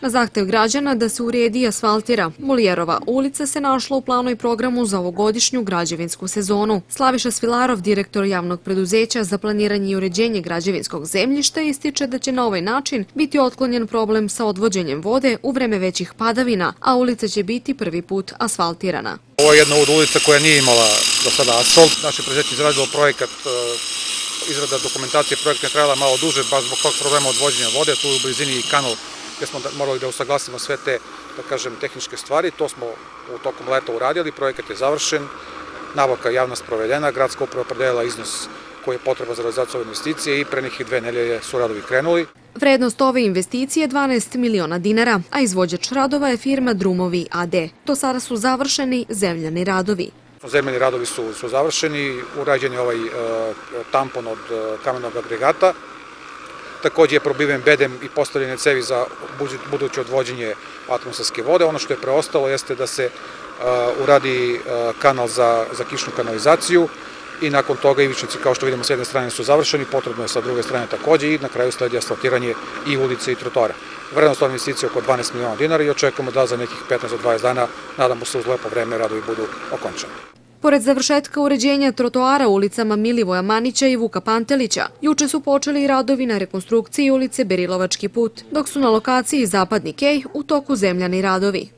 Na zahtev građana da se uredi i asfaltira, Molijerova ulica se našla u planu i programu za ovogodišnju građevinsku sezonu. Slaviša Svilarov, direktor javnog preduzeća za planiranje i uređenje građevinskog zemljišta, ističe da će na ovaj način biti otklonjen problem sa odvođenjem vode u vreme većih padavina, a ulica će biti prvi put asfaltirana. Ovo je jedna od ulica koja nije imala do sada asfalt. Naše preduzeće izradilo projekat e, izrada dokumentacije projekta je trajala malo duže, baš zbog tog problema odvođenja vode, tu u blizini kanal gde smo da, morali da usaglasimo sve te, da kažem, tehničke stvari. To smo u tokom leta uradili, projekat je završen, nabavka javna sprovedena, gradska uprava predeljala iznos koji je potreba za realizaciju ove investicije i pre nekih dve nelje su radovi krenuli. Vrednost ove investicije je 12 miliona dinara, a izvođač radova je firma Drumovi AD. Do sada su završeni zemljani radovi. Zemljani radovi su, su završeni, urađen je ovaj e, tampon od e, kamenog agregata, takođe je probiven bedem i postavljene cevi za buduće odvođenje atmosferske vode. Ono što je preostalo jeste da se e, uradi kanal za, za kišnu kanalizaciju i nakon toga ivičnici kao što vidimo s jedne strane su završeni, potrebno je sa druge strane takođe i na kraju sledi asfaltiranje i ulice i trotora. Vrednost ove investicije oko 12 miliona dinara i očekujemo da za nekih 15 do 20 dana, nadamo se uz lepo vreme, radovi budu okončani. Pored završetka uređenja trotoara ulicama Milivoja Manića i Vuka Pantelića, juče su počeli radovi na rekonstrukciji ulice Berilovački put, dok su na lokaciji Zapadni Kej u toku zemljani radovi.